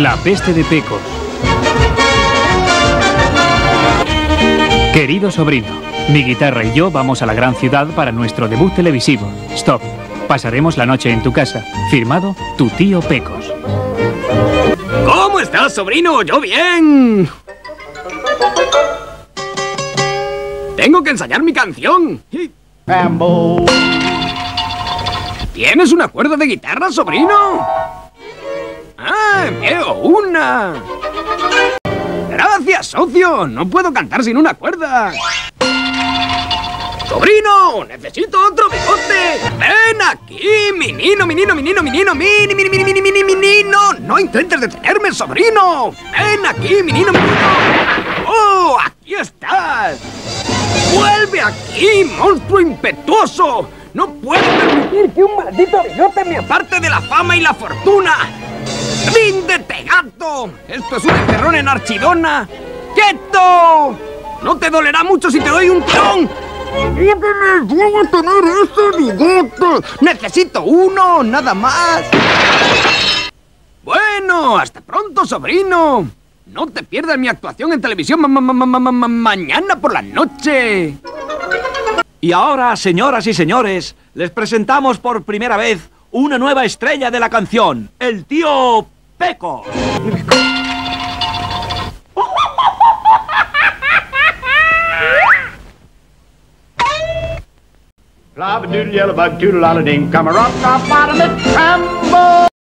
La peste de Pecos. Querido sobrino, mi guitarra y yo vamos a la gran ciudad para nuestro debut televisivo. Stop. Pasaremos la noche en tu casa. Firmado, tu tío Pecos. ¿Cómo estás, sobrino? Yo bien. Tengo que ensayar mi canción. ¿Tienes una cuerda de guitarra, sobrino? Ah, veo una. Gracias, socio. No puedo cantar sin una cuerda. ¡Sobrino! ¡Necesito otro bigote! ¡Ven aquí! ¡Menino, menino, menino, menino! ¡Mini, mini, mini, mini, mini, menino! ¡No intentes detenerme, sobrino! ¡Ven aquí, menino, menino! ¡Oh, aquí estás! ¡Vuelve aquí, monstruo impetuoso! ¡No puedo permitir que un maldito bigote me aparte de la fama y la fortuna! ¡Ríndete, gato! ¡Esto es un enterrón en Archidona! ¡Quieto! No te dolerá mucho si te doy un tirón. ¡Ayúdame! ¡Voy a tener ese bigote! ¡Necesito uno, nada más! Bueno, hasta pronto, sobrino. No te pierdas mi actuación en televisión ma ma ma ma ma ma mañana por la noche. Y ahora, señoras y señores, les presentamos por primera vez una nueva estrella de la canción, el tío Peco.